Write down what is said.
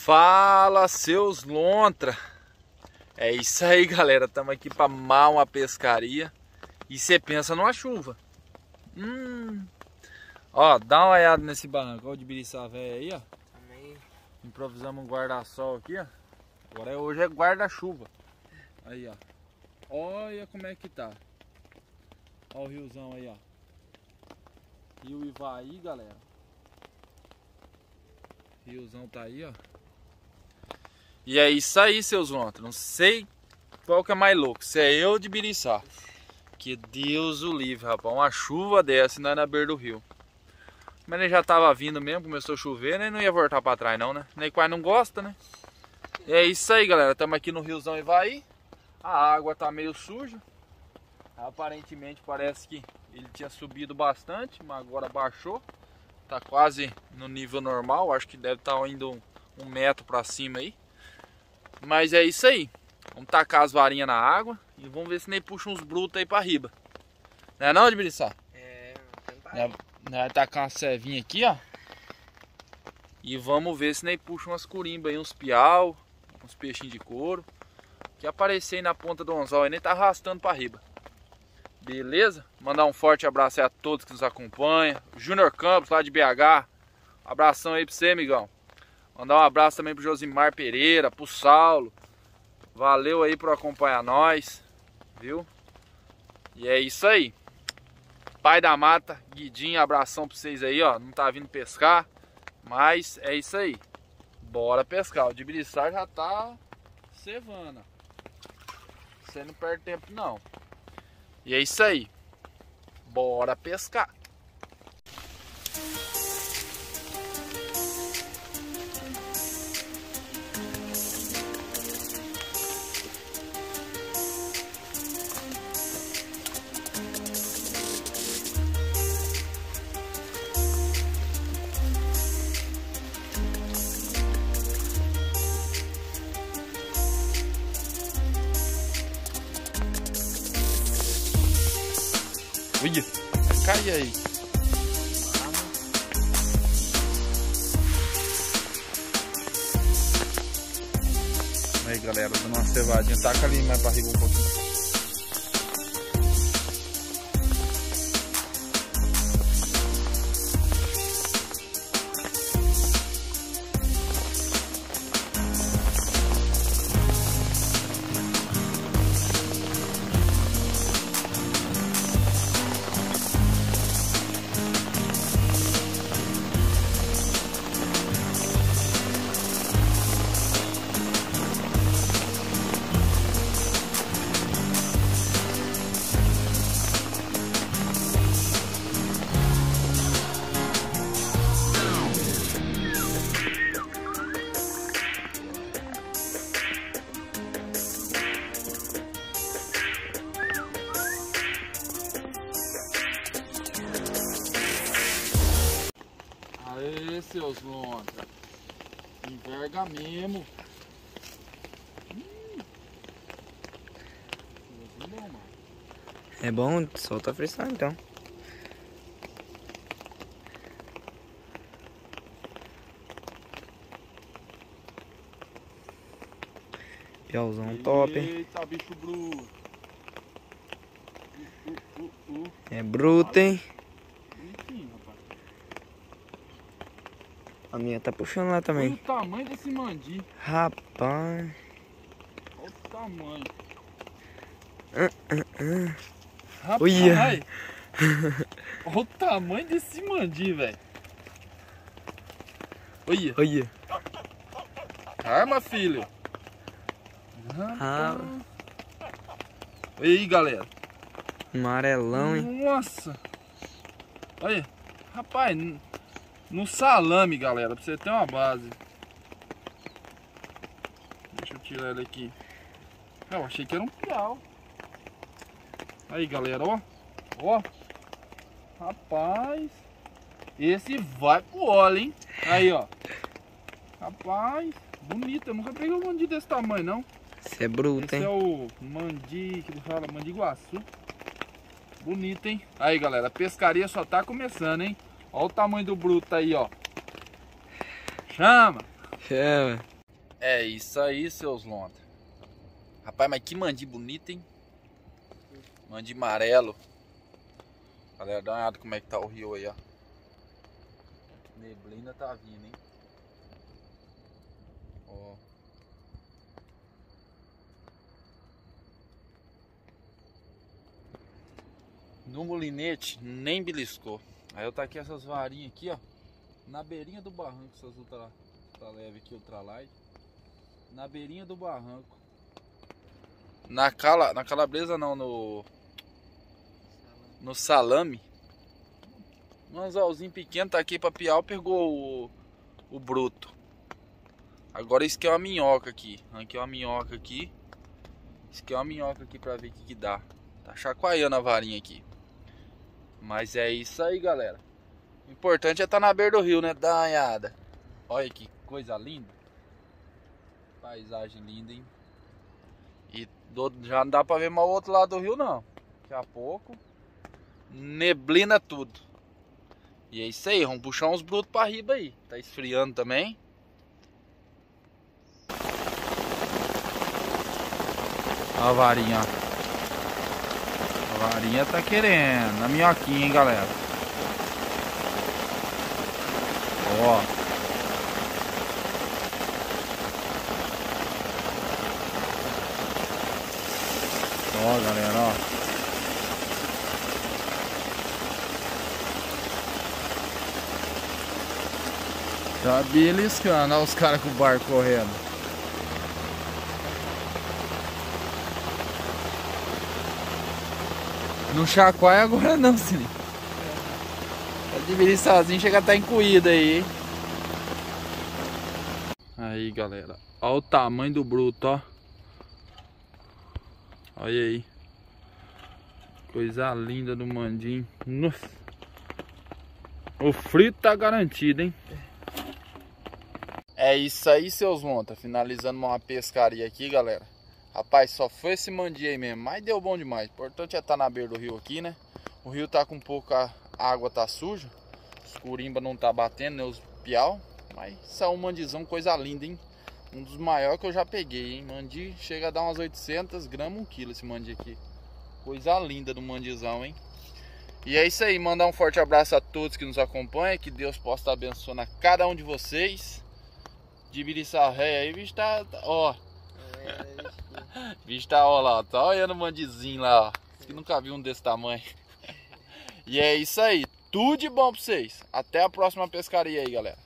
Fala seus lontra! É isso aí galera, estamos aqui para mal uma pescaria e você pensa numa chuva. Hum. Ó, dá uma olhada nesse barranco, ó, de biriçá velho aí, ó. Improvisamos um guarda-sol aqui, ó. Agora é, hoje é guarda-chuva. Aí, ó. Olha como é que tá. Ó o riozão aí, ó. Rio Ivaí, galera. Riozão tá aí, ó. E é isso aí, seus lontros. Não sei qual que é mais louco. Se é eu de Biriçá. Que Deus o livre, rapaz. Uma chuva dessa, não é na beira do rio. Mas ele já tava vindo mesmo, começou a chover, né? Não ia voltar pra trás não, né? Nem quase não gosta, né? E é isso aí, galera. Estamos aqui no riozão Ivaí. A água tá meio suja. Aparentemente parece que ele tinha subido bastante, mas agora baixou. Tá quase no nível normal. Acho que deve estar tá indo um, metro para cima aí. Mas é isso aí. Vamos tacar as varinhas na água e vamos ver se nem puxa uns brutos aí pra riba. Não é não, Admiriçá? É, Nós vai tacar uma cevinha aqui, ó. E vamos ver se nem puxa umas curimbas aí, uns piau, uns peixinhos de couro. Que aparecer aí na ponta do anzol e nem tá arrastando pra riba. Beleza? Mandar um forte abraço aí a todos que nos acompanham. Júnior Campos lá de BH. Abração aí pra você, amigão. Mandar um abraço também pro Josimar Pereira, pro Saulo. Valeu aí por acompanhar nós, viu? E é isso aí. Pai da Mata, Guidinho, abração pra vocês aí, ó. Não tá vindo pescar, mas é isso aí. Bora pescar. O de Biriçar já tá cevando. Você não perde tempo não. E é isso aí. Bora pescar. Olha, cai aí. Aí galera, dando uma cevadinha, taca ali mais barriga um pouquinho. Seus lontra. Enverga mesmo. Hum. É bom, solta a frição então. Piauzão top. Eita, bicho bruto. Uh, uh, uh. É bruto, hein? Bonitinho, rapaz. A minha tá puxando lá Olha o também. tamanho desse mandi. Rapaz. Olha o tamanho. Hum. Rapaz. Olha. Olha o tamanho desse mandi, velho. Olha. Olha. Arma, filho. Ah. Olha aí, galera. Amarelão, hein? Nossa. Olha. Rapaz, no salame, galera. Pra você ter uma base. Deixa eu tirar ele aqui. Eu achei que era um piau. Aí, galera, ó. Ó. Rapaz. Esse vai pro óleo, hein? Aí, ó. Rapaz. Bonito. Eu nunca peguei um mandi desse tamanho, não. É bruto, Esse hein? é o mandi, que ele fala, mandi guaçu. Bonito, hein? Aí, galera, a pescaria só tá começando, hein? Olha o tamanho do bruto aí, ó. Chama! É, ué. É isso aí, seus lontra. Rapaz, mas que mandi bonito, hein? Mandi amarelo. Galera, dá uma olhada como é que tá o rio aí, ó. Neblina tá vindo, hein? Ó. No molinete nem beliscou. Aí eu taquei essas varinhas aqui, ó. Na beirinha do barranco, essas ultra, ultra leve aqui, ultralight. Na beirinha do barranco. Na, cala, na calabresa não, no. No salame. Um anzolzinho pequeno tá aqui pra piau, pegou o, o bruto. Agora isso aqui é uma minhoca aqui. Aqui é uma minhoca aqui. Isso aqui é uma minhoca aqui pra ver o que, que dá. Tá chacoalhando a varinha aqui. Mas é isso aí, galera. O importante é estar tá na beira do rio, né? Olhada. Olha que coisa linda. Paisagem linda, hein? E do, já não dá pra ver mais o outro lado do rio, não. Daqui a pouco. Neblina tudo. E é isso aí, vamos puxar uns brutos pra riba aí. Tá esfriando também. Olha a varinha, ó. A varinha tá querendo. Na minhoquinha, hein, galera. Ó. Ó, galera, ó. Tá beliscando, olha os caras com o barco correndo. Não chacoalha agora não, Sininho. Pode dividir sozinho, chega a estar tá encoído aí? Aí, galera. Olha o tamanho do bruto, ó. Olha aí. Coisa linda do mandim. Nossa. O frito tá garantido, hein? É isso aí, seus monta. Finalizando uma pescaria aqui, galera. Rapaz, só foi esse mandi aí mesmo, mas deu bom demais. O importante é estar tá na beira do rio aqui, né? O rio tá com pouca água, tá suja. Os curimba não tá batendo, né? Os piau. Mas saiu um mandizão, coisa linda, hein? Um dos maiores que eu já peguei, hein? Mandi chega a dar umas 800 gramas, um quilo esse mandi aqui. Coisa linda do mandizão, hein? E é isso aí, mandar um forte abraço a todos que nos acompanham. Que Deus possa estar abençoando a cada um de vocês. De Biriçarré aí, bicho, tá, tá ó. Bicho tá, ó lá, tá olhando o mandizinho lá, ó. Que nunca vi um desse tamanho. E é isso aí. Tudo de bom pra vocês. Até a próxima pescaria aí, galera.